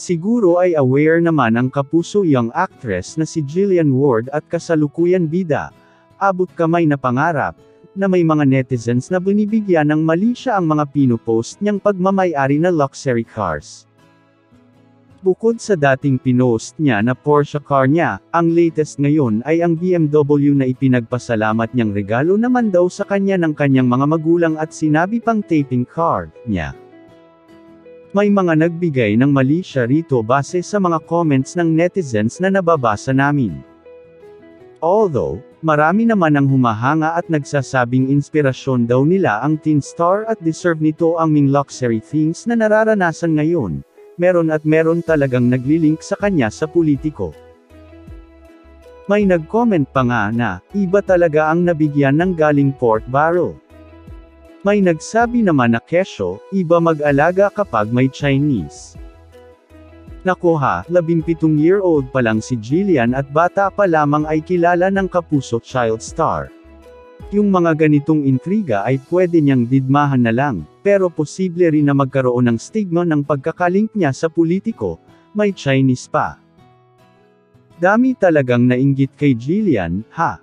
Siguro ay aware naman ang kapuso young actress na si Jillian Ward at kasalukuyan bida, abot kamay na pangarap, na may mga netizens na binibigyan ng mali siya ang mga pinupost niyang pagmamayari na luxury cars. Bukod sa dating pinost niya na Porsche car niya, ang latest ngayon ay ang BMW na ipinagpasalamat niyang regalo naman daw sa kanya ng kanyang mga magulang at sinabi pang taping card niya. May mga nagbigay ng mali siya rito base sa mga comments ng netizens na nababasa namin. Although, marami naman ang humahanga at nagsasabing inspirasyon daw nila ang teen star at deserve nito ang ming luxury things na nararanasan ngayon, meron at meron talagang naglilink sa kanya sa politiko. May nag-comment pa nga na, iba talaga ang nabigyan ng galing pork barrel. May nagsabi naman na kesyo, iba mag-alaga kapag may Chinese. Nako ha, 17-year-old pa lang si Jillian at bata pa lamang ay kilala ng kapuso child star. Yung mga ganitong intriga ay pwede niyang didmahan na lang, pero posible rin na magkaroon ng stigma ng pagkakalink niya sa politiko, may Chinese pa. Dami talagang nainggit kay Jillian, ha?